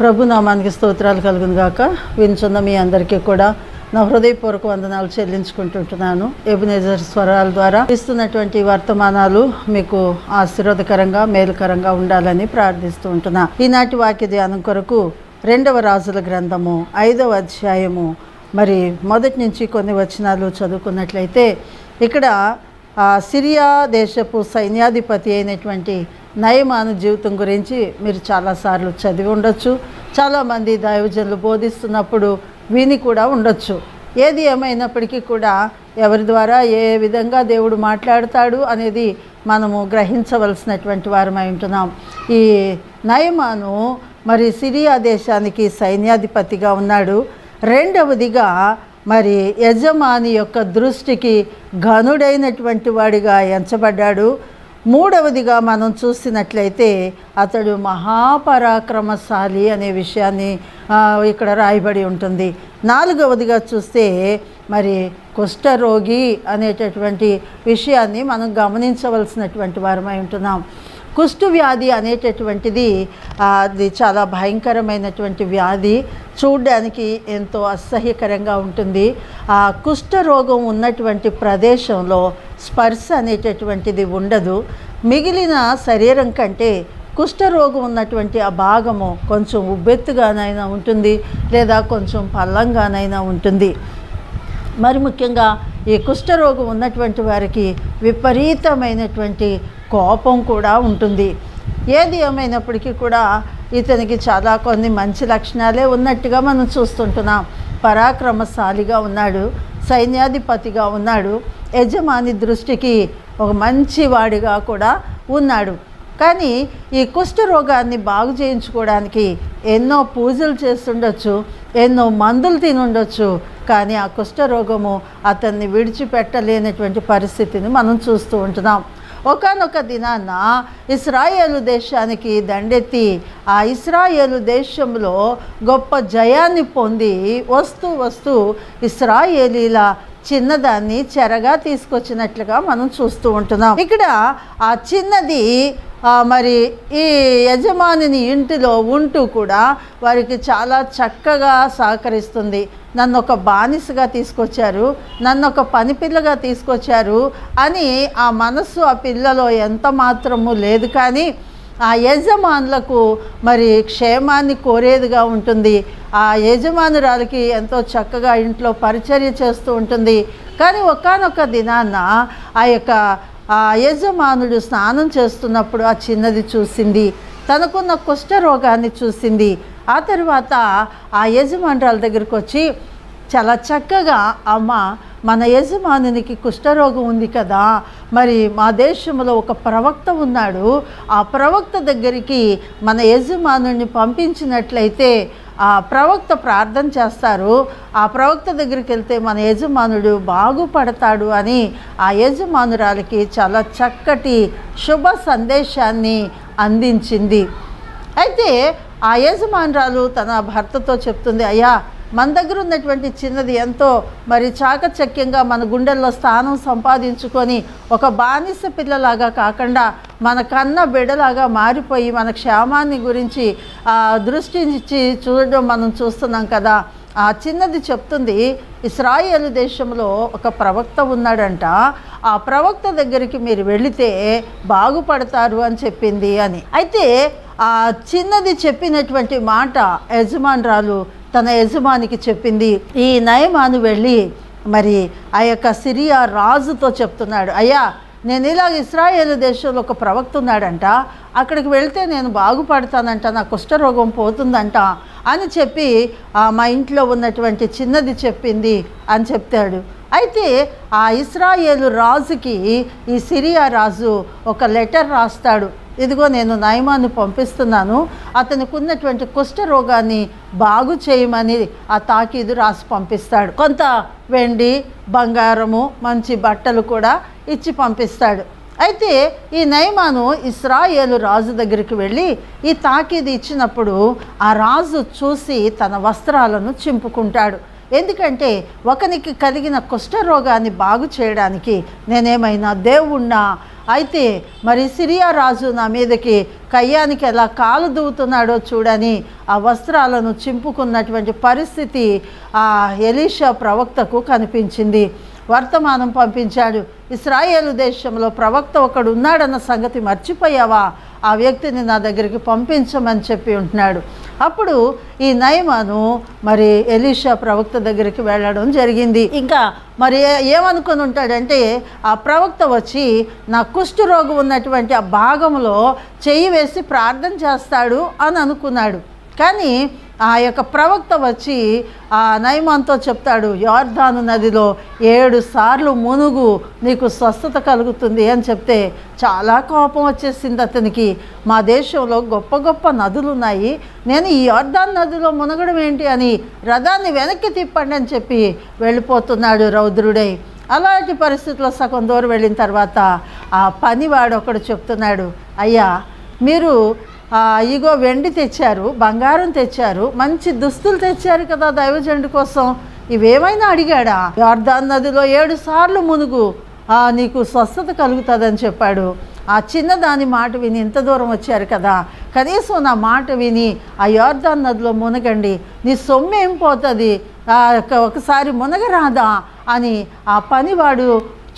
ప్రభు నామానికి స్తోత్రాలు కలుగును గాక. వినుచున్న మీ అందరికీ కూడా నా హృదయపూర్వక వందనాలు చెల్లించుకుంటుంటున్నాను. ఎబినేజర్ స్వరాల ద్వారా ఇస్తున్నటువంటి వర్తమానాలు మీకు ఆశీర్వాదకరంగా మేలుకరంగా ఉండాలని ప్రార్థిస్తూ ఉంటున్నా. ఈనాటి వాక్య ధ్యానం కొరకు రెండవ రాజుల గ్రంథము ఐదవ అధ్యాయము మరి మొదటి నుంచి కొన్ని వచనాలు చదువుకున్నట్లయితే ఇక్కడ ఆ సిరియా దేశపు సైన్యాధిపతి అయినటువంటి నయమాను జీవితం గురించి మీరు చాలాసార్లు చదివి ఉండొచ్చు. చాలామంది దైవజనులు బోధిస్తున్నప్పుడు విని కూడా ఉండొచ్చు. ఏది ఏమైనప్పటికీ కూడా ఎవరి ద్వారా ఏ విధంగా దేవుడు మాట్లాడతాడు అనేది మనము గ్రహించవలసినటువంటి వారమై ఉంటున్నాం. ఈ నయమాను మరి సిరియా దేశానికి సైన్యాధిపతిగా ఉన్నాడు. రెండవదిగా మరి యజమాని యొక్క దృష్టికి ఘనుడైనటువంటి వాడిగా ఎంచబడ్డాడు. మూడవదిగా మనం చూసినట్లయితే అతడు మహాపరాక్రమశాలి అనే విషయాన్ని ఇక్కడ రాయబడి ఉంటుంది. నాలుగవదిగా చూస్తే మరి కుష్ఠరోగి అనేటటువంటి విషయాన్ని మనం గమనించవలసినటువంటి వారమై ఉంటున్నాం. కుష్టు వ్యాధి అనేటటువంటిది అది చాలా భయంకరమైనటువంటి వ్యాధి. చూడడానికి ఎంతో అసహ్యకరంగా ఉంటుంది. ఆ కుష్ఠ రోగం ఉన్నటువంటి ప్రదేశంలో స్పర్శ అనేటటువంటిది ఉండదు. మిగిలిన శరీరం కంటే కుష్ఠరోగం ఉన్నటువంటి ఆ భాగము కొంచెం ఉబ్బెత్తుగానైనా ఉంటుంది లేదా కొంచెం పల్లంగానైనా ఉంటుంది. మరి ముఖ్యంగా ఈ కుష్ఠరోగం ఉన్నటువంటి వారికి విపరీతమైనటువంటి కోపం కూడా ఉంటుంది. ఏది ఏమైనప్పటికీ కూడా ఇతనికి చాలా కొన్ని మంచి లక్షణాలే ఉన్నట్టుగా మనం చూస్తుంటున్నాం. పరాక్రమశాలిగా ఉన్నాడు సైన్యాధిపతిగా ఉన్నాడు యజమాని దృష్టికి ఒక మంచి వాడిగా కూడా ఉన్నాడు. కానీ ఈ కుష్ఠరోగాన్ని బాగు చేయించుకోవడానికి ఎన్నో పూజలు చేస్తుండొచ్చు ఎన్నో మందులు తినుండొచ్చు కానీ ఆ కుష్ఠరోగము అతన్ని విడిచిపెట్టలేనటువంటి పరిస్థితిని మనం చూస్తూ ఉంటున్నాం. ఒకనొక దినాన ఇస్రాయేలు దేశానికి దండెత్తి ఆ ఇస్రాయేలు దేశంలో గొప్ప జయాన్ని పొంది వస్తూ వస్తూ ఇస్రాయేలీల చిన్నదాన్ని చెరగా తీసుకొచ్చినట్లుగా మనం చూస్తూ ఉంటున్నాం. ఇక్కడ ఆ చిన్నది మరి ఈ యజమానిని ఇంటిలో ఉంటూ కూడా వారికి చాలా చక్కగా సహకరిస్తుంది. నన్ను ఒక బానిసగా తీసుకొచ్చారు నన్ను ఒక పనిపిల్లగా తీసుకొచ్చారు అని ఆ మనస్సు ఆ పిల్లలో ఎంత మాత్రము లేదు కానీ ఆ యజమానులకు మరి క్షేమాన్ని కోరేదిగా ఉంటుంది. ఆ యజమానురాలకి ఎంతో చక్కగా ఇంట్లో పరిచర్య చేస్తూ ఉంటుంది. కానీ ఒకానొక దినాన్న ఆ యొక్క యజమానుడు స్నానం చేస్తున్నప్పుడు ఆ చిన్నది చూసింది తనకున్న కుష్ఠరోగాన్ని చూసింది. ఆ తర్వాత ఆ యజమానురాల దగ్గరికి వచ్చి చాలా చక్కగా అమ్మ మన యజమానునికి కుష్ఠరోగం ఉంది కదా మరి మా దేశంలో ఒక ప్రవక్త ఉన్నాడు. ఆ ప్రవక్త దగ్గరికి మన యజమానుని పంపించినట్లయితే ఆ ప్రవక్త ప్రార్థన చేస్తారు. ఆ ప్రవక్త దగ్గరికి వెళ్తే మన యజమానుడు బాగుపడతాడు అని ఆ యజమానురాలకి చాలా చక్కటి శుభ సందేశాన్ని అందించింది. అయితే ఆ యజమానురాలు తన భర్తతో చెప్తుంది అయ్యా మన దగ్గర ఉన్నటువంటి చిన్నది ఎంతో మరి చాకచక్యంగా మన గుండెల్లో స్థానం సంపాదించుకొని ఒక బానిస పిల్లలాగా కాకుండా మన కన్న బిడ్డలాగా మారిపోయి మన క్షేమాన్ని గురించి దృష్టించి ఇచ్చి చూడడం మనం చూస్తున్నాం కదా. ఆ చిన్నది చెప్తుంది ఇస్రాయేల్ దేశంలో ఒక ప్రవక్త ఉన్నాడంట. ఆ ప్రవక్త దగ్గరికి మీరు వెళితే బాగుపడతారు అని చెప్పింది అని. అయితే ఆ చిన్నది చెప్పినటువంటి మాట యజమానురాలు తన యజమానికి చెప్పింది. ఈ నయమాను వెళ్ళి మరి ఆ యొక్క సిరియా రాజుతో చెప్తున్నాడు. అయ్యా నేను ఇలాగ ఇస్రాయేల్ దేశంలో ఒక ప్రవక్త ఉన్నాడంట. అక్కడికి వెళ్తే నేను బాగుపడతానంట నా కుష్ఠరోగం పోతుందంట అని చెప్పి మా ఇంట్లో ఉన్నటువంటి చిన్నది చెప్పింది అని చెప్తాడు. అయితే ఆ ఇస్రాయేలు రాజుకి ఈ సిరియా రాజు ఒక లెటర్ రాస్తాడు. ఇదిగో నేను నయమాన్ని పంపిస్తున్నాను అతనికి ఉన్నటువంటి కుష్ఠరోగాన్ని బాగు చేయమని ఆ తాకీదు రాసి పంపిస్తాడు. కొంత వెండి బంగారము మంచి బట్టలు కూడా ఇచ్చి పంపిస్తాడు. అయితే ఈ నయమాను ఇస్రాయేలు రాజు దగ్గరికి వెళ్ళి ఈ తాకీదు ఇచ్చినప్పుడు ఆ రాజు చూసి తన వస్త్రాలను చింపుకుంటాడు. ఎందుకంటే ఒకనికి కలిగిన కుష్ఠరోగాన్ని బాగు చేయడానికి నేనేమైనా దేవుణ్ణా? అయితే మరి సిరియా రాజు నా మీదకి కయ్యానికి ఎలా కాలు దూవుతున్నాడో చూడని ఆ వస్త్రాలను చింపుకున్నటువంటి పరిస్థితి ఆ ఎలీషా ప్రవక్తకు కనిపించింది. వర్తమానం పంపించాడు. ఇస్రాయేలు దేశంలో ప్రవక్త ఒకడు ఉన్నాడన్న సంగతి మర్చిపోయావా? ఆ వ్యక్తిని నా దగ్గరికి పంపించమని చెప్పి ఉంటున్నాడు. అప్పుడు ఈ నయమాను మరి ఎలీషా ప్రవక్త దగ్గరికి వెళ్ళడం జరిగింది. ఇంకా మరి ఏమనుకుని ఏమనుకొని ఉంటాడంటే ఆ ప్రవక్త వచ్చి నా కుష్ఠరోగం ఉన్నటువంటి ఆ భాగంలో చెయ్యి వేసి ప్రార్థన చేస్తాడు అని అనుకున్నాడు. కానీ ఆ యొక్క ప్రవక్త వచ్చి ఆ నయమాన్తో చెప్తాడు యార్ధాను నదిలో ఏడు సార్లు మునుగు నీకు స్వస్థత కలుగుతుంది అని చెప్తే చాలా కోపం వచ్చేసింది అతనికి. మా దేశంలో గొప్ప గొప్ప నదులు ఉన్నాయి నేను ఈ యార్ధాన్ నదిలో మునగడం ఏంటి అని రథాన్ని వెనక్కి తిప్పండి అని చెప్పి వెళ్ళిపోతున్నాడు రౌద్రుడై. అలాంటి పరిస్థితుల్లో సగం దూరం వెళ్ళిన తర్వాత ఆ పనివాడు ఒకడు చెప్తున్నాడు అయ్యా మీరు ఇగో వెండి తెచ్చారు బంగారం తెచ్చారు మంచి దుస్తులు తెచ్చారు కదా దైవజండు కోసం. ఇవేమైనా అడిగాడా? యార్దాన్ నదిలో ఏడు సార్లు మునుగు నీకు స్వస్థత కలుగుతుందని చెప్పాడు. ఆ చిన్నదాని మాట విని ఇంత దూరం వచ్చారు కదా. కనీసం నా మాట విని ఆ యోర్దాన్ నదిలో మునగండి. నీ సొమ్ము ఏం పోతుంది? ఒకసారి మునగరాదా అని ఆ పనివాడు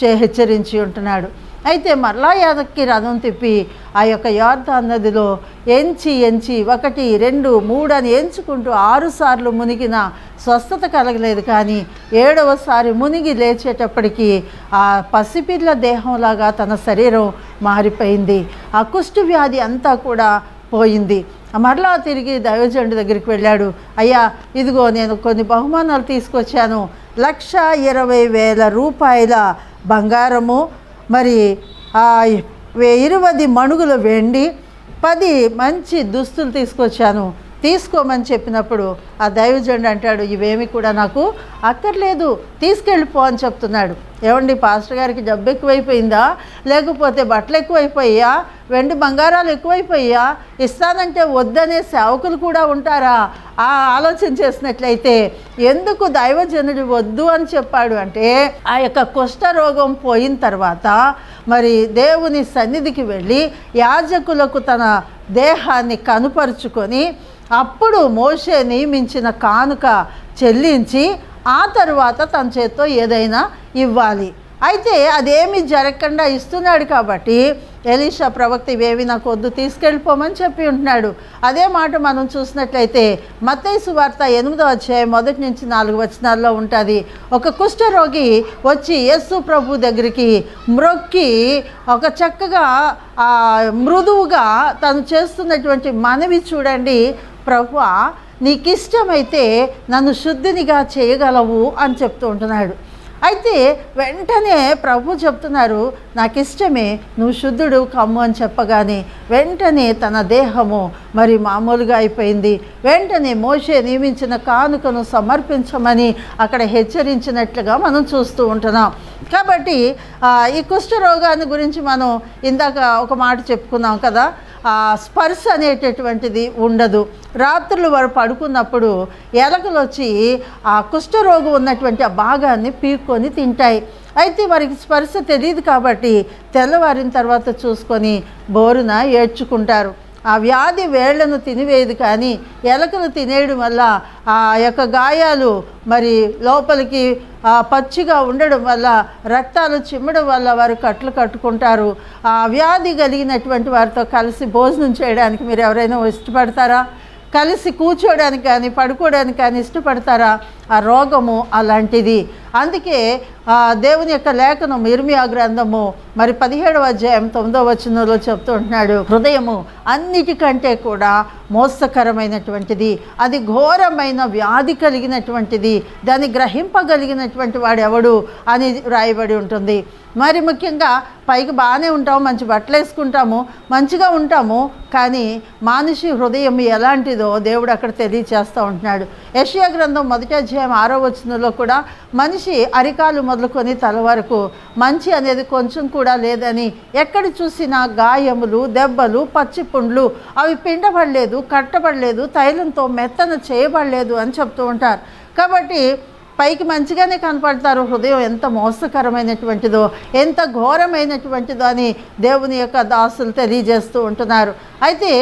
చే హెచ్చరించి ఉంటున్నాడు. అయితే మరలా యాదక్కి రథం తిప్పి ఆ యొక్క యోర్దాన్ నదిలో ఎంచి ఎంచి ఒకటి రెండు మూడు అని ఎంచుకుంటూ ఆరుసార్లు మునిగిన స్వస్థత కలగలేదు. కానీ ఏడవసారి మునిగి లేచేటప్పటికి ఆ పసిపిల్ల దేహంలాగా తన శరీరం మారిపోయింది. ఆ కుష్టు వ్యాధి అంతా కూడా పోయింది. మరలా తిరిగి దైవజనుడి దగ్గరికి వెళ్ళాడు. అయ్యా ఇదిగో నేను కొన్ని బహుమానాలు తీసుకొచ్చాను. లక్ష ఇరవై వేల రూపాయల బంగారము మరి ఆ వే- ఇరువది వెండి పది మంచి దుస్తులు తీసుకొచ్చాను. తీసుకోమని చెప్పినప్పుడు ఆ దైవజనుడు అంటాడు ఇవేమి కూడా నాకు అక్కర్లేదు తీసుకెళ్ళిపో అని చెప్తున్నాడు. ఏమండి పాస్టర్ గారికి డబ్బు ఎక్కువైపోయిందా? లేకపోతే బట్టలు ఎక్కువైపోయా వెండి బంగారాలు ఎక్కువైపోయా ఇస్తానంటే వద్దనే సేవకులు కూడా ఉంటారా? ఆ ఆలోచన చేసినట్లయితే ఎందుకు దైవజనుడు వద్దు అని చెప్పాడు అంటే ఆ యొక్క కుష్ఠరోగం పోయిన తర్వాత మరి దేవుని సన్నిధికి వెళ్ళి యాజకులకు తన దేహాన్ని కనుపరుచుకొని అప్పుడు మోషే నియమించిన కానుక చెల్లించి ఆ తర్వాత తన చేత్తో ఏదైనా ఇవ్వాలి. అయితే అదేమి జరగకుండా ఇస్తున్నాడు కాబట్టి ఎలీషా ప్రవక్త ఇవేవి నాకు వద్దు తీసుకెళ్ళిపోమని చెప్పి ఉంటున్నాడు. అదే మాట మనం చూసినట్లయితే మత్తయి వార్త ఎనిమిదో అధ్యాయం మొదటి నుంచి నాలుగు వచనాల్లో ఉంటుంది. ఒక కుష్ఠరోగి వచ్చి యేసు ప్రభు దగ్గరికి మ్రొక్కి ఒక చక్కగా మృదువుగా తను చేస్తున్నటువంటి మనవి చూడండి. ప్రభు నీకు ఇష్టమైతే నన్ను శుద్ధినిగా చేయగలవు అని చెప్తూ ఉంటున్నాడు. అయితే వెంటనే ప్రభు చెప్తున్నారు నాకు ఇష్టమే నువ్వు శుద్ధుడు కమ్ము అని చెప్పగానే వెంటనే తన దేహము మరి మామూలుగా అయిపోయింది. వెంటనే మోషే నియమించిన కానుకను సమర్పించమని అక్కడ హెచ్చరించినట్లుగా మనం చూస్తూ ఉంటున్నాం. కాబట్టి ఈ కుష్ఠరోగాన్ని గురించి మనం ఇందాక ఒక మాట చెప్పుకున్నాం కదా స్పర్శ అనేటటువంటిది ఉండదు. రాత్రులు వారు పడుకున్నప్పుడు ఎలకలు వచ్చి ఆ కుష్ఠరోగం ఉన్నటువంటి ఆ భాగాన్ని పీక్కొని తింటాయి. అయితే వారికి స్పర్శ తెలియదు కాబట్టి తెల్లవారిన తర్వాత చూసుకొని బోరున ఏడ్చుకుంటారు. ఆ వ్యాధి వేళ్ళను తినివేయదు కానీ ఎలకలు తినేయడం వల్ల ఆ యొక్క గాయాలు మరి లోపలికి ఆ, పచ్చిగా ఉండడం వల్ల రక్తాలు చిమ్మడం వల్ల వారు కట్లు కట్టుకుంటారు. ఆ వ్యాధి కలిగినటువంటి వారితో కలిసి భోజనం చేయడానికి మీరు ఎవరైనా ఇష్టపడతారా? కలిసి కూర్చోడానికి కానీ పడుకోవడానికి కానీ ఇష్టపడతారా? ఆ రోగము అలాంటిది. అందుకే దేవుని యొక్క లేఖనం ఇర్మియా గ్రంథము మరి పదిహేడవ అధ్యాయం తొమ్మిదవ వచనంలో చెప్తూ ఉంటున్నాడు. హృదయము అన్నిటికంటే కూడా మోసకరమైనటువంటిది అది ఘోరమైన వ్యాధి కలిగినటువంటిది దాన్ని గ్రహింపగలిగినటువంటి వాడు ఎవడు అని రాయబడి ఉంటుంది. మరి ముఖ్యంగా పైకి బాగానే ఉంటాము మంచి బట్టలు వేసుకుంటాము మంచిగా ఉంటాము కానీ మానుషి హృదయం ఎలాంటిదో దేవుడు అక్కడ తెలియచేస్తూ ఉంటున్నాడు. యషియా గ్రంథం మొదటి అధ్యాయం ఆరో వచనంలో కూడా మనిషి అరికాలు మొదలుకొని తల వరకు మంచి అనేది కొంచెం కూడా లేదని ఎక్కడ చూసినా గాయములు దెబ్బలు పచ్చి పుండ్లు అవి పిండబడలేదు కట్టబడలేదు తైలంతో మెత్తన చేయబడలేదు అని చెప్తూ ఉంటారు. కాబట్టి పైకి మంచిగానే కనపడతారు. హృదయం ఎంత మోసకరమైనటువంటిదో ఎంత ఘోరమైనటువంటిదో అని దేవుని యొక్క దాసులు తెలియజేస్తూ ఉంటున్నారు. అయితే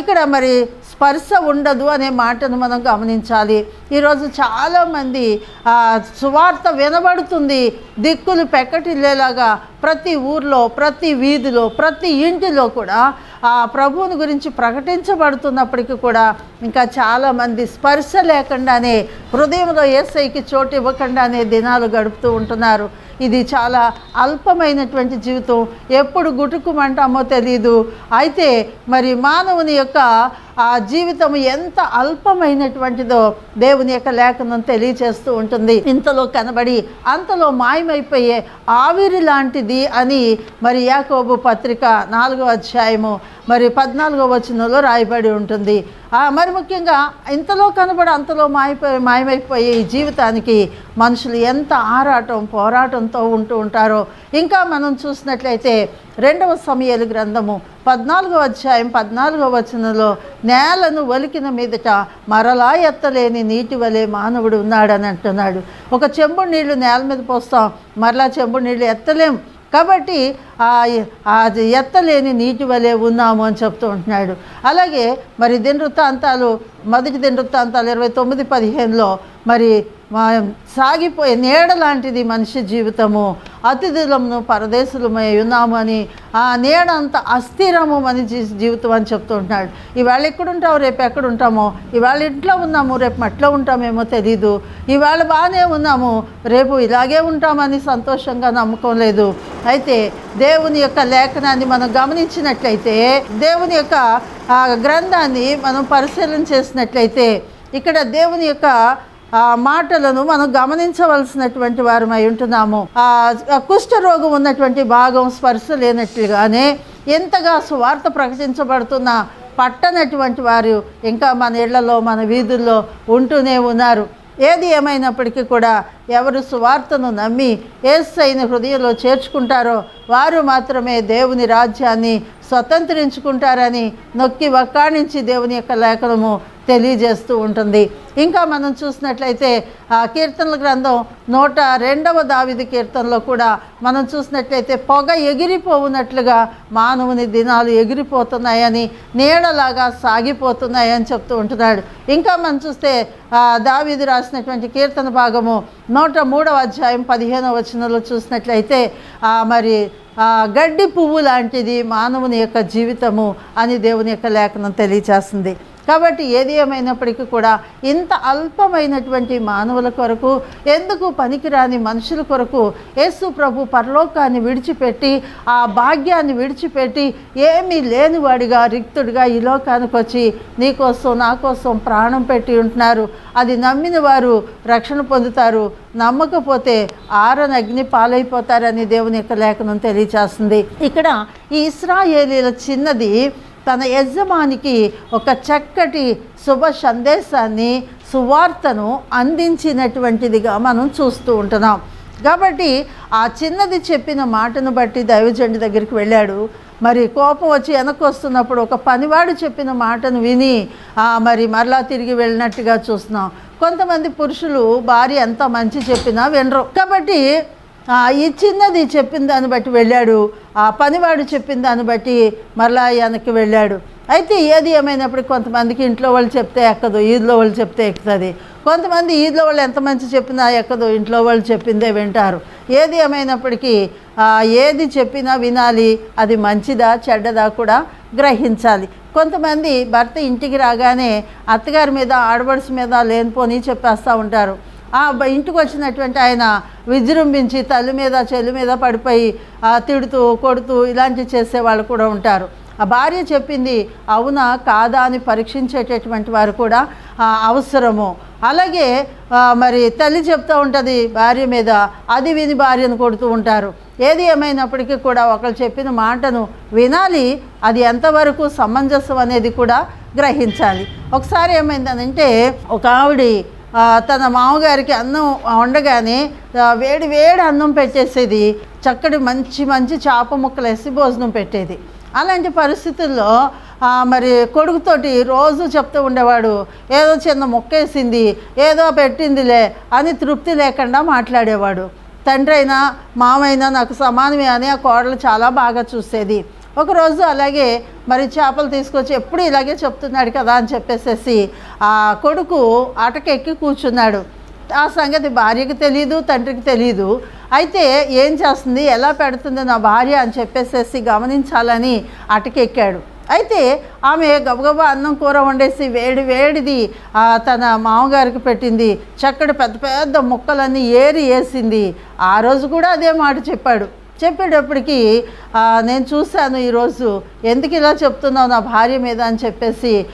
ఇక్కడ మరి స్పర్శ ఉండదు అనే మాటను మనం గమనించాలి. ఈరోజు చాలామంది సువార్త వినబడుతుంది. దిక్కులు పెక్కటిల్లేలాగా ప్రతి ఊర్లో ప్రతి వీధిలో ప్రతి ఇంటిలో కూడా ప్రభువుని గురించి ప్రకటించబడుతున్నప్పటికీ కూడా ఇంకా చాలామంది స్పర్శ లేకుండానే హృదయంలో ఏసైకి చోటు ఇవ్వకుండానే దినాలు గడుపుతూ ఉంటున్నారు. ఇది చాలా అల్పమైనటువంటి జీవితం. ఎప్పుడు గుటుకుమంటామో తెలీదు. అయితే మరి మానవుని యొక్క ఆ జీవితం ఎంత అల్పమైనటువంటిదో దేవుని యొక్క లేఖనం తెలియచేస్తూ ఉంటుంది. ఇంతలో కనబడి అంతలో మాయమైపోయే ఆవిరి లాంటిది అని మరి యాకోబు పత్రిక నాలుగో అధ్యాయము మరి పద్నాలుగో వచనంలో రాయబడి ఉంటుంది. మరి ముఖ్యంగా ఇంతలో కనబడి అంతలో మాయపోయి మాయమైపోయే ఈ జీవితానికి మనుషులు ఎంత ఆరాటం పోరాటంతో ఉంటూ ఉంటారో. ఇంకా మనం చూసినట్లయితే రెండవ సమయాలు గ్రంథము పద్నాలుగో అధ్యాయం పద్నాలుగో వచనంలో నేలను ఒలికిన మీదట మరలా ఎత్తలేని నీటి వలె మానవుడు ఉన్నాడని అంటున్నాడు. ఒక చెంబు నీళ్ళు నేల మీద పోస్తాం మరలా చెంబు నీళ్ళు ఎత్తలేం. కాబట్టి ఆ అది ఎత్తలేని నీటి వలె ఉన్నాము అని చెప్తూ ఉంటున్నాడు. అలాగే మరి దినవృత్తాంతాలు మొదటి దినవృత్తాంతాలు ఇరవై తొమ్మిది పదిహేనులో మరి సాగిపోయే నీడ లాంటిది మనిషి జీవితము. అతిథులమును పరదేశులమై ఉన్నాము అని ఆ నీడ అంత అస్థిరము మన జీవితం అని చెప్తూ ఉంటున్నాడు. ఇవాళ ఎక్కడుంటావు? రేపు ఎక్కడ ఉంటామో ఇవాళ ఇంట్లో ఉన్నాము రేపు మట్లో ఉంటామేమో తెలీదు. ఇవాళ బాగానే ఉన్నాము రేపు ఇలాగే ఉంటామని సంతోషంగా నమ్మకం లేదు. అయితే దేవుని యొక్క లేఖనాన్ని మనం గమనించినట్లయితే దేవుని యొక్క ఆ గ్రంథాన్ని మనం పరిశీలన చేసినట్లయితే ఇక్కడ దేవుని యొక్క మాటలను మనం గమనించవలసినటువంటి వారమై ఉంటున్నాము. ఆ కుష్ఠ రోగం ఉన్నటువంటి భాగం స్పర్శ లేనట్లుగానే ఎంతగా సువార్త ప్రకటించబడుతున్న పట్టనటువంటి వారు ఇంకా మన ఇళ్ళలో మన వీధుల్లో ఉంటూనే ఉన్నారు. ఏది ఏమైనప్పటికీ కూడా ఎవరు సువార్తను నమ్మి ఏసైన హృదయంలో చేర్చుకుంటారో వారు మాత్రమే దేవుని రాజ్యాన్ని స్వతంత్రించుకుంటారని నొక్కి వక్కాణించి దేవుని యొక్క లేఖనము తెలియజేస్తూ ఉంటుంది. ఇంకా మనం చూసినట్లయితే ఆ కీర్తనల గ్రంథం నూట రెండవ దావిది కీర్తనలో కూడా మనం చూసినట్లయితే పొగ ఎగిరిపోవునట్లుగా మానవుని దినాలు ఎగిరిపోతున్నాయని నీడలాగా సాగిపోతున్నాయని చెప్తూ ఉంటున్నాడు. ఇంకా మనం చూస్తే ఆ దావిది రాసినటువంటి కీర్తన భాగము నూట మూడవ అధ్యాయం పదిహేనవ వచనంలో చూసినట్లయితే మరి గడ్డి పువ్వు లాంటిది మానవుని యొక్క జీవితము అని దేవుని యొక్క లేఖనం తెలియజేస్తుంది. కాబట్టి ఏది ఏమైనప్పటికీ కూడా ఇంత అల్పమైనటువంటి మానవుల కొరకు ఎందుకు పనికిరాని మనుషుల కొరకు యేసు ప్రభు పరలోకాన్ని విడిచిపెట్టి ఆ భాగ్యాన్ని విడిచిపెట్టి ఏమీ లేనివాడిగా రిక్తుడిగా ఈ లోకానికి వచ్చి నీకోసం నా కోసం ప్రాణం పెట్టి ఉంటున్నారు. అది నమ్మిన వారు రక్షణ పొందుతారు. నమ్మకపోతే ఆరని అగ్ని పాలైపోతారని దేవుని యొక్క లేఖనం తెలియచేస్తుంది. ఇక్కడ ఈ ఇస్రాయేలీల చిన్నది తన యజమానికి ఒక చక్కటి శుభ సందేశాన్ని సువార్తను అందించినటువంటిదిగా మనం చూస్తూ ఉంటున్నాం. కాబట్టి ఆ చిన్నది చెప్పిన మాటను బట్టి దైవజండి దగ్గరికి వెళ్ళాడు. మరి కోపం వచ్చి వెనకొస్తున్నప్పుడు వస్తున్నప్పుడు ఒక పనివాడు చెప్పిన మాటను విని మరి మరలా తిరిగి వెళ్ళినట్టుగా చూస్తున్నాం. కొంతమంది పురుషులు భార్య ఎంత మంచి చెప్పినా వినరు. కాబట్టి ఆ, ఈ చిన్నది చెప్పిన దాన్ని బట్టి వెళ్ళాడు. ఆ పనివాడు చెప్పిన దాన్ని బట్టి మరలా వెనక్కి వెళ్ళాడు. అయితే ఏది ఏమైనప్పుడు కొంతమందికి ఇంట్లో వాళ్ళు చెప్తే ఎక్కదు ఈద్లో వాళ్ళు చెప్తే ఎక్కుతుంది కొంతమంది ఈద్లో వాళ్ళు ఎంత మంచి చెప్పినా ఎక్కదు ఇంట్లో వాళ్ళు చెప్పిందే వింటారు. ఏది ఏమైనప్పటికీ ఏది చెప్పినా వినాలి అది మంచిదా చెడ్డదా కూడా గ్రహించాలి. కొంతమంది భర్త ఇంటికి రాగానే అత్తగారి మీద ఆడబడుసు మీద లేనిపోని చెప్పేస్తూ ఉంటారు. ఇంటికి వచ్చినటువంటి ఆయన విజృంభించి తల్లి మీద చెల్లి మీద పడిపోయి తిడుతూ కొడుతూ ఇలాంటివి చేసే వాళ్ళు కూడా ఉంటారు. ఆ భార్య చెప్పింది అవునా కాదా? అని పరీక్షించేటటువంటి వారు కూడా అవసరము. అలాగే మరి తల్లి చెప్తూ ఉంటుంది భార్య మీద అది విని భార్యను కొడుతూ ఉంటారు. ఏది ఏమైనప్పటికీ కూడా ఒకరు చెప్పిన మాటను వినాలి అది ఎంతవరకు సమంజసం అనేది కూడా గ్రహించాలి. ఒకసారి ఏమైందనంటే ఒక ఆవిడ తన మామగారికి అన్నం వండగానే వేడి వేడి అన్నం పెట్టేసేది. చక్కటి మంచి మంచి చేప ముక్కలు వేసి భోజనం పెట్టేది. అలాంటి పరిస్థితుల్లో మరి కొడుకుతోటి రోజు చెప్తూ ఉండేవాడు ఏదో చిన్న మొక్కేసింది ఏదో పెట్టిందిలే అని తృప్తి లేకుండా మాట్లాడేవాడు. తండ్రి అయినా మామైనా నాకు సమానమే అని ఆ కోడలు చాలా బాగా చూసేది. ఒకరోజు అలాగే మరి చేపలు తీసుకొచ్చి ఎప్పుడు ఇలాగే చెప్తున్నాడు కదా అని చెప్పేసేసి ఆ కొడుకు అటకెక్కి కూర్చున్నాడు. ఆ సంగతి భార్యకి తెలియదు తండ్రికి తెలియదు అయితే ఏం చేస్తుంది ఎలా పెడుతుంది నా భార్య అని చెప్పేసేసి గమనించాలని అటకెక్కాడు. అయితే ఆమె గబగబా అన్నం కూర వండేసి వేడి వేడిది తన మామగారికి పెట్టింది. చక్కటి పెద్ద పెద్ద ముక్కలన్నీ ఏరి వేసింది ఆ రోజు కూడా అదే మాట చెప్పాడు. చెప్పేటప్పటికి నేను చూశాను ఈరోజు. ఎందుకు ఇలా చెప్తున్నావు నా భార్య మీద? అని చెప్పేసి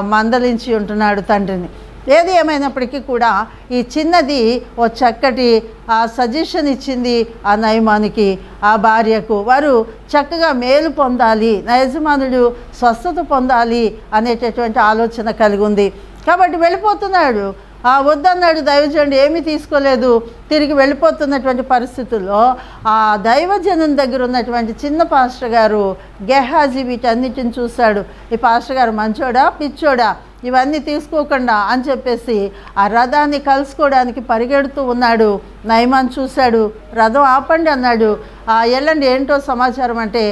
మందలించి ఉంటున్నాడు తండ్రిని. ఏది ఏమైనప్పటికీ కూడా ఈ చిన్నది ఓ చక్కటి ఆ సజెషన్ ఇచ్చింది ఆ నయమానికి ఆ భార్యకు. వారు చక్కగా మేలు పొందాలి నా యజమానుడు స్వస్థత పొందాలి అనేటటువంటి ఆలోచన కలిగి ఉంది. కాబట్టి వెళ్ళిపోతున్నాడు. ఆ వద్దన్నాడు దైవజనుడు ఏమీ తీసుకోలేదు. తిరిగి వెళ్ళిపోతున్నటువంటి పరిస్థితుల్లో ఆ దైవజనం దగ్గర ఉన్నటువంటి చిన్న పాస్టర్ గారు గెహాజీ వీటన్నిటిని చూశాడు. ఈ పాస్టర్ గారు మంచోడా? పిచ్చోడా? ఇవన్నీ తీసుకోకుండా అని చెప్పేసి ఆ రథాన్ని కలుసుకోవడానికి పరిగెడుతూ ఉన్నాడు. నయమాన్ చూశాడు. రథం ఆపండి అన్నాడు. ఆ వెళ్ళండి ఏంటో సమాచారం అంటే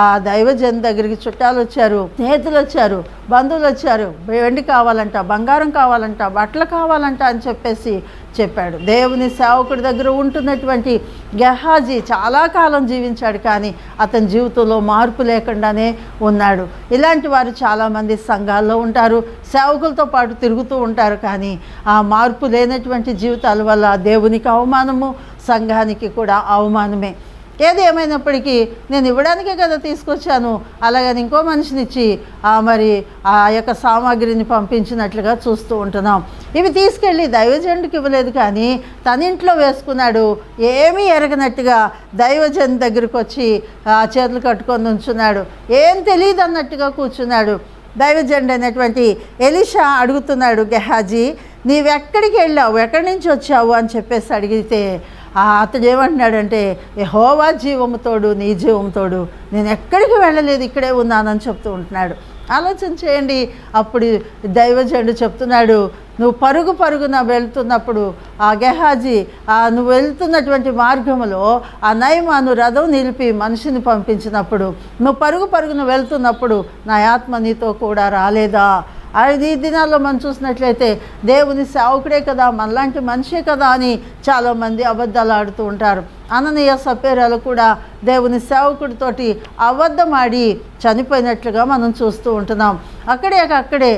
ఆ దైవజన్ దగ్గరికి చుట్టాలు వచ్చారు స్నేహితులు వచ్చారు బంధువులు వచ్చారు. వెండి కావాలంట బంగారం కావాలంట బట్టలు కావాలంట అని చెప్పేసి చెప్పాడు. దేవుని సేవకుడి దగ్గర ఉంటున్నటువంటి గెహాజీ చాలా కాలం జీవించాడు కానీ అతని జీవితంలో మార్పు లేకుండానే ఉన్నాడు. ఇలాంటి వారు చాలామంది సంఘాల్లో ఉంటారు సేవకులతో పాటు తిరుగుతూ ఉంటారు కానీ ఆ మార్పు లేనటువంటి జీవితాల వల్ల దేవునికి అవమానము సంఘానికి కూడా అవమానమే. ఏది ఏమైనప్పటికీ నేను ఇవ్వడానికే కదా తీసుకొచ్చాను. అలాగని ఇంకో మనిషినిచ్చి మరి ఆ యొక్క సామాగ్రిని పంపించినట్లుగా చూస్తూ ఉంటున్నాం. ఇవి తీసుకెళ్ళి దైవజనుడికి ఇవ్వలేదు కానీ తన ఇంట్లో వేసుకున్నాడు. ఏమీ ఎరగనట్టుగా దైవజన్ దగ్గరికి వచ్చి ఆ చేతులు కట్టుకొని ఉంచున్నాడు ఏం తెలియదు అన్నట్టుగా కూర్చున్నాడు. దైవజండ్ అయినటువంటి ఎలిషా అడుగుతున్నాడు గెహాజీ నీవెక్కడికి వెళ్ళావు? ఎక్కడి నుంచి వచ్చావు? అని చెప్పేసి అడిగితే ఆ అతడు ఏమంటున్నాడంటే యెహోవా జీవము నీ జీవముతోడు నేను ఎక్కడికి వెళ్ళలేదు ఇక్కడే ఉన్నానని చెప్తూ ఉంటున్నాడు. ఆలోచన చేయండి. అప్పుడు దైవజనుడు చెప్తున్నాడు నువ్వు పరుగు పరుగున వెళ్తున్నప్పుడు ఆ గెహాజీ ఆ నువ్వు వెళ్తున్నటువంటి మార్గంలో ఆ నయమాను రథం నిలిపి మనిషిని పంపించినప్పుడు నువ్వు పరుగు పరుగున వెళ్తున్నప్పుడు నా ఆత్మ నీతో కూడా రాలేదా? అది ఈ దినాల్లో మనం చూసినట్లయితే దేవుని సేవకుడే కదా మనలాంటి మనిషే కదా అని చాలామంది అబద్ధాలు ఆడుతూ ఉంటారు. అననీయ సపేరాలు కూడా దేవుని సేవకుడితోటి అబద్ధమాడి చనిపోయినట్లుగా మనం చూస్తూ ఉంటున్నాం. అక్కడే అక్కడే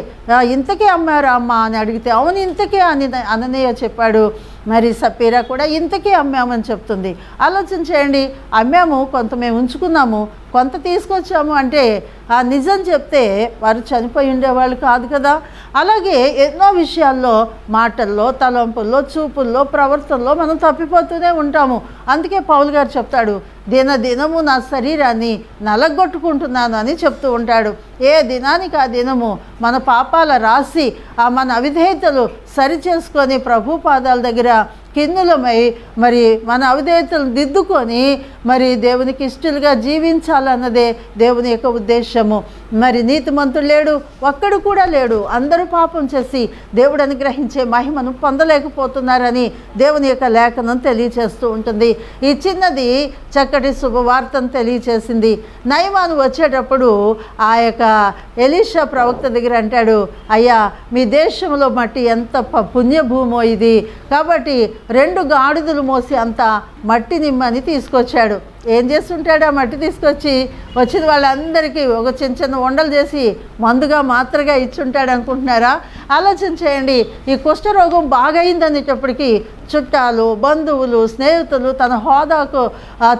ఇంతకే అమ్మారు అమ్మ అని అడిగితే అవును ఇంతకే అని అననీయ చెప్పాడు. మరి సపీరా కూడా ఇంతకే అమ్మామని చెప్తుంది. ఆలోచన చేయండి అమ్మాము కొంత మేము ఉంచుకున్నాము కొంత తీసుకొచ్చాము అంటే ఆ నిజం చెప్తే వారు చనిపోయి ఉండేవాళ్ళు కాదు కదా. అలాగే ఎన్నో విషయాల్లో మాటల్లో తలంపుల్లో చూపుల్లో ప్రవర్తనలో మనం తప్పిపోతూనే ఉంటాము. అందుకే పౌల్ గారు చెప్తాడు దిన దినము నా శరీరాన్ని నలగొట్టుకుంటున్నాను అని చెప్తూ ఉంటాడు. ఏ దినానికి ఆ దినము? మన పాపాల రాసి ఆ మన అవిధేయతలు సరి చేసుకొని ప్రభు పాదాల దగ్గర కిన్నులమై మరి మన అవిధేయతలు దిద్దుకొని మరి దేవునికి ఇష్టలుగా జీవించాలన్నదే దేవుని యొక్క ఉద్దేశము. మరి నీతిమంతుడు లేడు ఒక్కడు కూడా లేడు. అందరూ పాపం చేసి దేవుడు అనుగ్రహించే మహిమను పొందలేకపోతున్నారని దేవుని యొక్క లేఖనం తెలియచేస్తూ ఉంటుంది. ఈ చిన్నది చక్కటి శుభవార్తను తెలియచేసింది. నయమాను వచ్చేటప్పుడు ఆ యొక్క ఎలీషా ప్రవక్త దగ్గర అంటాడు అయ్యా మీ దేశంలో మట్టి ఎంత ప- పుణ్యభూమో ఇది. కాబట్టి రెండు గాడిదలు మోసి అంత మట్టి నిమ్మని తీసుకొచ్చాడు. ఏం చేస్తుంటాడు ఆ మట్టి తీసుకొచ్చి? వచ్చిన వాళ్ళందరికీ ఒక చిన్న చిన్న వండలు చేసి మందుగా మాత్రగా ఇచ్చుంటాడు అనుకుంటున్నారా? ఆలోచన చేయండి ఈ కుష్ఠరోగం బాగైందనేటప్పటికీ చుట్టాలు బంధువులు స్నేహితులు తన హోదాకు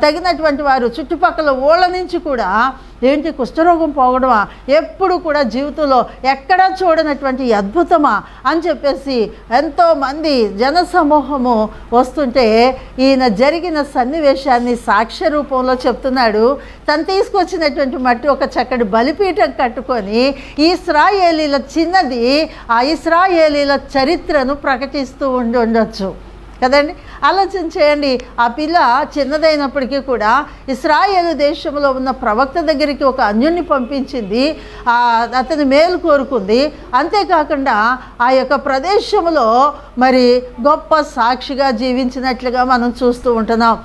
తగినటువంటి వారు చుట్టుపక్కల ఊళ్ళ నుంచి కూడా ఏంటి కుష్ఠరోగం పోవడమా? ఎప్పుడు కూడా జీవితంలో ఎక్కడా చూడనటువంటి అద్భుతమా? అని చెప్పేసి ఎంతోమంది జనసమూహము వస్తుంటే ఈయన జరిగిన సన్నివేశాన్ని సాక్ష్య రూపంలో చెప్తున్నాడు. తను తీసుకొచ్చినటువంటి మట్టి ఒక చక్కటి బలిపీఠం కట్టుకొని ఇస్రాయేలీల చిన్నది ఆ ఇస్రాయేలీల చరిత్రను ప్రకటిస్తూ ఉండి ఉండొచ్చు. కదండి? ఆలోచన చేయండి ఆ పిల్ల చిన్నదైనప్పటికీ కూడా ఇస్రాయేల్ దేశంలో ఉన్న ప్రవక్త దగ్గరికి ఒక అన్యుణ్ణి పంపించింది. అతని మేలు కోరుకుంది. అంతేకాకుండా ఆ యొక్క ప్రదేశంలో మరి గొప్ప సాక్షిగా జీవించినట్లుగా మనం చూస్తూ ఉంటున్నాం.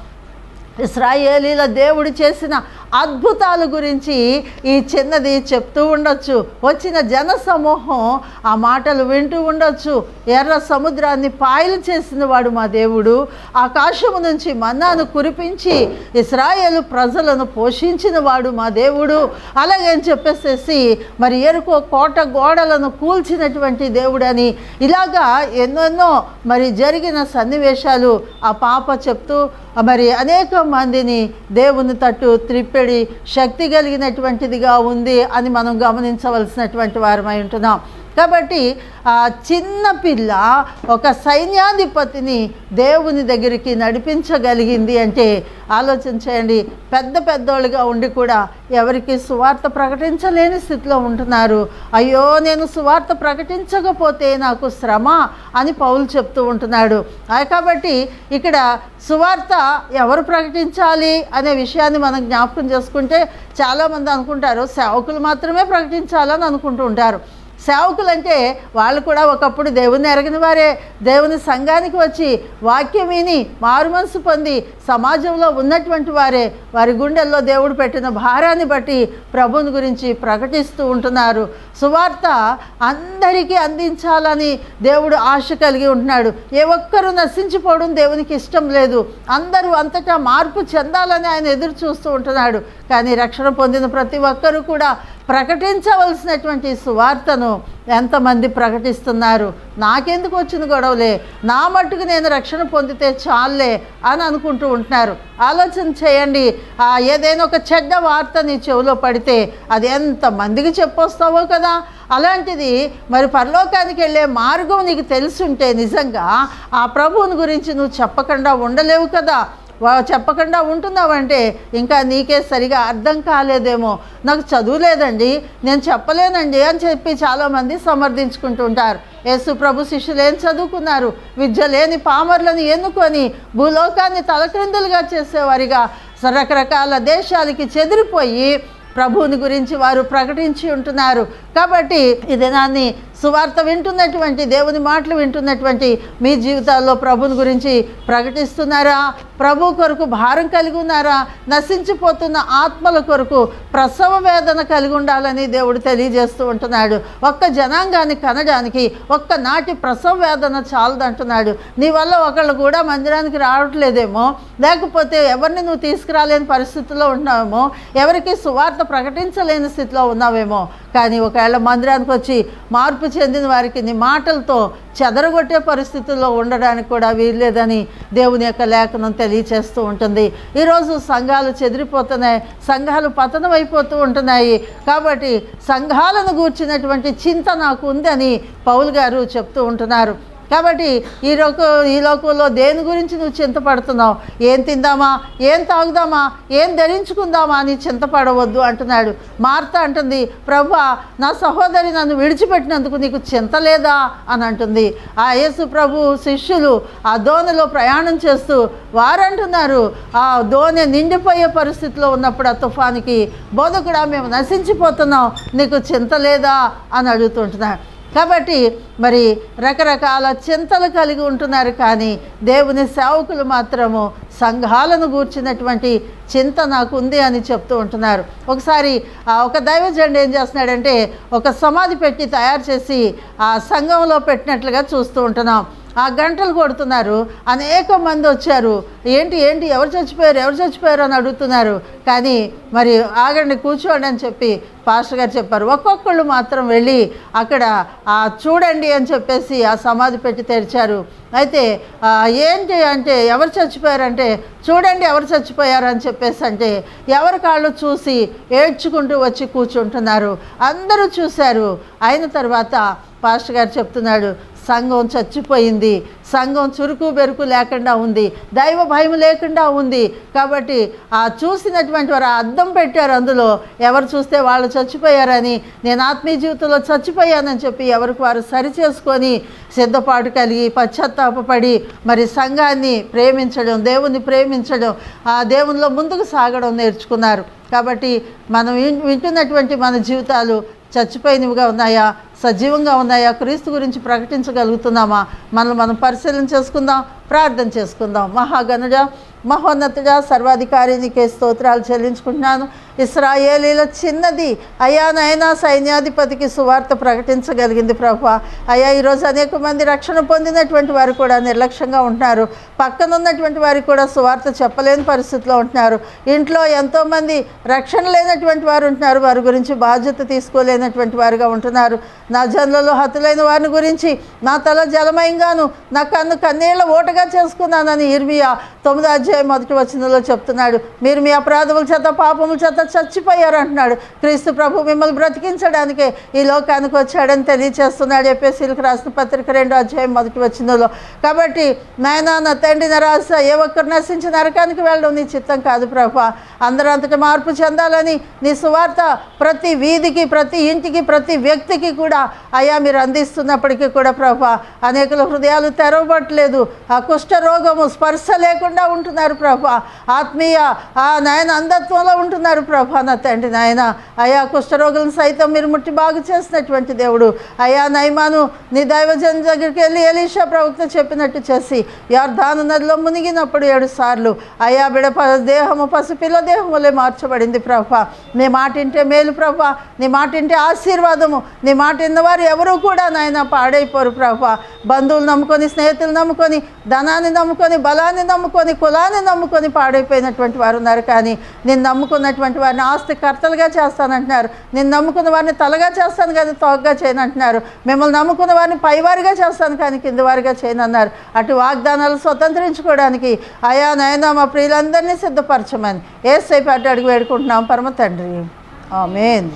ఇస్రాయేలీల దేవుడు చేసిన అద్భుతాల గురించి ఈ చిన్నది చెప్తూ ఉండొచ్చు. వచ్చిన జన సమూహం ఆ మాటలు వింటూ ఉండొచ్చు. ఎర్ర సముద్రాన్ని పాయలు చేసిన వాడు మా దేవుడు. ఆకాశము నుంచి మన్నాను కురిపించి ఇస్రాయేలు ప్రజలను పోషించిన వాడు మా దేవుడు. అలాగే అని చెప్పేసేసి మరి ఎరుకో కోట గోడలను కూల్చినటువంటి దేవుడని ఇలాగా ఎన్నెన్నో మరి జరిగిన సన్నివేశాలు ఆ పాప చెప్తూ మరి అనేక మందిని దేవుని తట్టు త్రిప్పెడి శక్తి కలిగినటువంటిదిగా ఉంది అని మనం గమనించవలసినటువంటి వారమై ఉంటున్నాం. కాబట్టి ఆ చిన్న పిల్ల ఒక సైన్యాధిపతిని దేవుని దగ్గరికి నడిపించగలిగింది అంటే ఆలోచన చేయండి. పెద్ద పెద్దోళ్ళుగా ఉండి కూడా ఎవరికి సువార్త ప్రకటించలేని స్థితిలో ఉంటున్నారు. అయ్యో నేను సువార్త ప్రకటించకపోతే నాకు శ్రమ అని పౌలు చెప్తూ ఉంటున్నాడు. కాబట్టి ఇక్కడ సువార్త ఎవరు ప్రకటించాలి అనే విషయాన్ని మనం జ్ఞాపకం చేసుకుంటే చాలామంది అనుకుంటారు సేవకులు మాత్రమే ప్రకటించాలని అనుకుంటూ ఉంటారు. సేవకులు అంటే వాళ్ళు కూడా ఒకప్పుడు దేవుని ఎరగని వారే. దేవుని సంఘానికి వచ్చి వాక్యం విని మారుమనసు పొంది సమాజంలో ఉన్నటువంటి వారే. వారి గుండెల్లో దేవుడు పెట్టిన భారాన్ని బట్టి ప్రభుని గురించి ప్రకటిస్తూ ఉంటున్నారు. సువార్త అందరికీ అందించాలని దేవుడు ఆశ కలిగి ఉంటున్నాడు. ఏ ఒక్కరూ నశించిపోవడం దేవునికి ఇష్టం లేదు. అందరూ అంతటా మార్పు చెందాలని ఆయన ఎదురు చూస్తూ ఉంటున్నాడు. కానీ రక్షణ పొందిన ప్రతి ఒక్కరూ కూడా ప్రకటించవలసినటువంటి సువార్తను ఎంతమంది ప్రకటిస్తున్నారు? నాకెందుకు వచ్చిన గొడవలే? నా మట్టుకు నేను రక్షణ పొందితే చాలే అని అనుకుంటూ ఉంటున్నారు. ఆలోచన చేయండి. ఏదైనా ఒక చెడ్డ వార్త నీ చెవిలో పడితే అది ఎంతమందికి చెప్పొస్తావో కదా? అలాంటిది మరి పరలోకానికి వెళ్ళే మార్గం నీకు తెలుసుంటే నిజంగా ఆ ప్రభువుని గురించి నువ్వు చెప్పకుండా ఉండలేవు కదా? చెప్పకుండా ఉంటున్నావంటే ఇంకా నీకే సరిగా అర్థం కాలేదేమో. నాకు చదువు లేదండి నేను చెప్పలేనండి అని చెప్పి చాలామంది సమర్థించుకుంటుంటారు యేసు ప్రభు శిష్యులు ఏం చదువుకున్నారు? విద్య లేని పామర్లను ఎన్నుకొని భూలోకాన్ని తలక్రిందులుగా చేసేవారిగా రకరకాల దేశాలకి చెదిరిపోయి ప్రభువుని గురించి వారు ప్రకటించి ఉంటున్నారు. కాబట్టి ఈ దినాన్ని సువార్త వింటున్నటువంటి దేవుని మాటలు వింటున్నటువంటి మీ జీవితాల్లో ప్రభుని గురించి ప్రకటిస్తున్నారా? ప్రభు కొరకు భారం కలిగి ఉన్నారా? నశించిపోతున్న ఆత్మల కొరకు ప్రసవ వేదన కలిగి ఉండాలని దేవుడు తెలియజేస్తూ ఉంటున్నాడు. ఒక్క జనాంగాన్ని కనడానికి ఒక్క నాటి ప్రసవ వేదన చాలదంటున్నాడు నీ వల్ల ఒకళ్ళు కూడా మందిరానికి రావట్లేదేమో. లేకపోతే ఎవరిని నువ్వు తీసుకురాలేని పరిస్థితిలో ఉన్నావేమో? ఎవరికి సువార్త ప్రకటించలేని స్థితిలో ఉన్నావేమో? కానీ ఒకవేళ మందిరానికి వచ్చి మార్పు చెందిన వారికి నీ మాటలతో చెదరగొట్టే పరిస్థితుల్లో ఉండడానికి కూడా వీల్లేదని దేవుని యొక్క లేఖనం తెలియచేస్తూ ఉంటుంది. ఈరోజు సంఘాలు చెదిరిపోతున్నాయి సంఘాలు పతనం అయిపోతూ ఉంటున్నాయి. కాబట్టి సంఘాలను గూర్చినటువంటి చింత నాకు ఉందని పౌల్ గారు చెప్తూ ఉంటున్నారు. కాబట్టి ఈ లోక ఈ లోకంలో దేని గురించి నువ్వు చింతపడుతున్నావు? ఏం తిందామా? ఏం తాగుదామా? ఏం ధరించుకుందామా అని చింతపడవద్దు అంటున్నాడు. మార్త అంటుంది ప్రభా నా సహోదరి నన్ను విడిచిపెట్టినందుకు నీకు చింత లేదా? అని అంటుంది. ఆ యేసు ప్రభు శిష్యులు ఆ దోణిలో ప్రయాణం చేస్తూ వారంటున్నారు ఆ దోణి నిండిపోయే పరిస్థితిలో ఉన్నప్పుడు ఆ తుఫానికి బోధకుడా మేము నశించిపోతున్నాం. నీకు చింత లేదా? అని అడుగుతుంటున్నాడు కాబట్టి మరి రకరకాల చింతలు కలిగి ఉంటున్నారు కానీ దేవుని సేవకులు మాత్రము సంఘాలను గూర్చినటువంటి చింత నాకు ఉంది అని చెప్తూ ఉంటున్నారు. ఒకసారి ఆ ఒక దైవజండు ఏం చేస్తున్నాడంటే ఒక సమాధి పెట్టి తయారు చేసి ఆ సంఘంలో పెట్టినట్లుగా చూస్తూ ఉంటున్నాం. ఆ గంటలు కొడుతున్నారు. అనేక మంది వచ్చారు. ఏంటి ఏంటి ఎవరు చచ్చిపోయారు ఎవరు చచ్చిపోయారు అని అడుగుతున్నారు. కానీ మరి ఆగండి కూర్చోండి అని చెప్పి పాస్టర్ గారు చెప్పారు. ఒక్కొక్కళ్ళు మాత్రం వెళ్ళి అక్కడ ఆ చూడండి అని చెప్పేసి ఆ సమాధి పెట్టి తెరిచారు. అయితే ఏంటి అంటే ఎవరు చచ్చిపోయారంటే చూడండి ఎవరు చచ్చిపోయారు అని చెప్పేసి అంటే ఎవరి కాళ్ళు చూసి ఏడ్చుకుంటూ వచ్చి కూర్చుంటున్నారు. అందరూ చూశారు. అయిన తర్వాత పాస్టర్ గారు చెప్తున్నాడు సంఘం చచ్చిపోయింది. సంఘం చురుకు బెరుకు లేకుండా ఉంది. దైవ భయం లేకుండా ఉంది. కాబట్టి ఆ చూసినటువంటి వారు అద్దం పెట్టారు అందులో. ఎవరు చూస్తే వాళ్ళు చచ్చిపోయారని నేను ఆత్మీయ జీవితంలో చచ్చిపోయానని చెప్పి ఎవరికి వారు సరి చేసుకొని సిద్ధపాటు కలిగి పశ్చాత్తాపడి మరి సంఘాన్ని ప్రేమించడం దేవుణ్ణి ప్రేమించడం ఆ దేవునిలో ముందుకు సాగడం నేర్చుకున్నారు. కాబట్టి మనం వింటున్నటువంటి మన జీవితాలు చచ్చిపోయినవిగా ఉన్నాయా? సజీవంగా ఉన్నాయా? క్రీస్తు గురించి ప్రకటించగలుగుతున్నామా? మనల్ని మనం పరిశీలన చేసుకుందాం ప్రార్థన చేసుకుందాం. మహాగణుడ మహోన్నతుడా సర్వాధికారి నీకే స్తోత్రాలు చెల్లించుకుంటున్నాను. ఇస్రాయేలీల చిన్నది అయ్యా నైనా సైన్యాధిపతికి సువార్త ప్రకటించగలిగింది ప్రభు అయ్యా ఈరోజు అనేక మంది రక్షణ పొందినటువంటి వారు కూడా నిర్లక్ష్యంగా ఉంటున్నారు. పక్కన ఉన్నటువంటి వారికి కూడా సువార్త చెప్పలేని పరిస్థితిలో ఉంటున్నారు. ఇంట్లో ఎంతోమంది రక్షణ లేనటువంటి వారు ఉంటున్నారు. వారి గురించి బాధ్యత తీసుకోలేనటువంటి వారుగా ఉంటున్నారు. నా జన్లలో హతులైన వారిని గురించి నా తల జలమయంగాను నా కన్ను కన్నీళ్ళ ఓటగా చేసుకున్నానని ఇర్మియా తొమ్మిదో అధ్యాయం మొదటి వచనంలో చెప్తున్నాడు. మీరు మీ అపరాధముల చేత పాపముల చేత చచ్చిపోయారు అంటున్నాడు. క్రీస్తు ప్రభు మిమ్మల్ని బ్రతికించడానికే ఈ లోకానికి వచ్చాడని తెలియచేస్తున్నాడు. ఎపిఎస్సీలకు రాసిన పత్రిక రెండో అధ్యాయం మొదటి వచనంలో. కాబట్టి నాయనా నా తండ్రి నరాశ ఏ ఒక్కరు నశించి నరకానికి వెళ్ళడం నీ చిత్తం కాదు ప్రభా. అందరూ అంతటి మార్పు చెందాలని నీ సువార్త ప్రతి వీధికి ప్రతి ఇంటికి ప్రతి వ్యక్తికి కూడా అయా మీరు అందిస్తున్నప్పటికీ కూడా ప్రభా అనేకుల హృదయాలు తెరవబట్టలేదు. ఆ కుష్ఠ రోగము స్పర్శ లేకుండా ఉంటున్నారు ప్రభా. ఆత్మీయ ఆ నాయన అంధత్వంలో ఉంటున్నారు ప్రభా నా తండ్రి నాయన. అయా కుష్ఠరోగులను సైతం మీరు ముట్టి బాగు చేసినటువంటి దేవుడు. అయా నైమాను నీ దైవజన్ దగ్గరికి వెళ్ళి ఎలీషా ప్రవక్త చెప్పినట్టు చేసి యార్ధాను నదిలో మునిగినప్పుడు ఏడు సార్లు అయా బిడ దేహము పసిపిల్ల దేహములే మార్చబడింది ప్రభా. నీ మాటింటే మేలు ప్రభా. నీ మాటింటే ఆశీర్వాదము. నీ మాట విన్నవారు ఎవరు కూడా నాయన పాడైపోరు ప్రభా. బంధువులు నమ్ముకొని స్నేహితులు నమ్ముకొని ధనాన్ని నమ్ముకొని బలాన్ని నమ్ముకొని కులాన్ని నమ్ముకొని పాడైపోయినటువంటి వారు ఉన్నారు. కానీ నేను నమ్ముకున్నటువంటి వారిని ఆస్తి కర్తలుగా చేస్తానంటున్నారు. నేను నమ్ముకున్న వారిని తలగా చేస్తాను కానీ తోగ్గా చేయనంటున్నారు మిమ్మల్ని నమ్ముకున్న వారిని పైవారిగా చేస్తాను కానీ కింద వారిగా చేయను అన్నారు. అటు వాగ్దానాలు స్వతంత్రించుకోవడానికి అయా నయనా మా ప్రియులందరినీ సిద్ధపరచమని ఏ సేపు అడ్డు అడిగి వేడుకుంటున్నాం. పరమ తండ్రి. ఆమెన్.